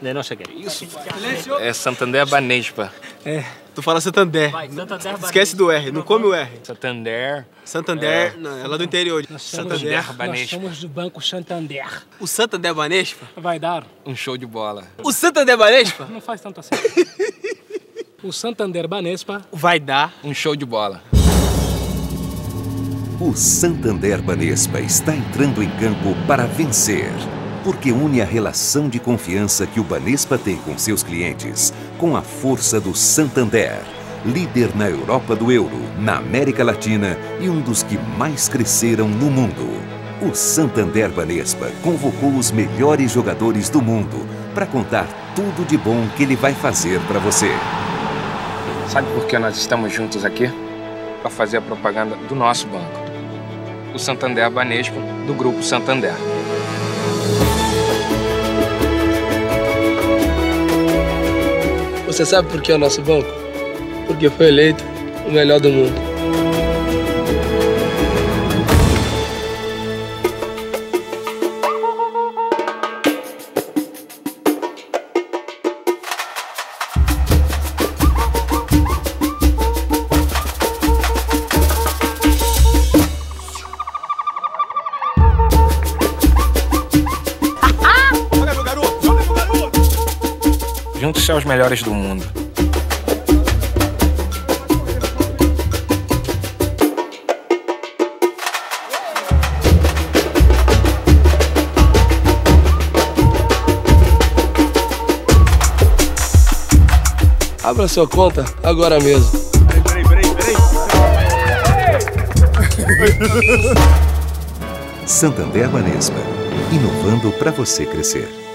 de não sei o que. Isso. É Santander Banespa. É, tu fala Santander. Vai, Santander Esquece do R, não come o R. Santander. Santander, não, é lá do interior. Nós somos, Santander nós Banespa. somos do Banco Santander. O Santander Banespa? Vai dar? Um show de bola. O Santander Banespa? Não faz tanto assim. o Santander Banespa Vai dar. Um show de bola. O Santander Banespa está entrando em campo para vencer, porque une a relação de confiança que o Banespa tem com seus clientes com a força do Santander, líder na Europa do euro, na América Latina e um dos que mais cresceram no mundo. O Santander Banespa convocou os melhores jogadores do mundo para contar tudo de bom que ele vai fazer para você. Sabe por que nós estamos juntos aqui? Para fazer a propaganda do nosso banco. O Santander Banespa, do Grupo Santander. Você sabe por que é o nosso banco? Porque foi eleito o melhor do mundo. Juntos aos melhores do mundo. Abra sua conta agora mesmo. Peraí, peraí, peraí. Santander Banespa, inovando para você crescer.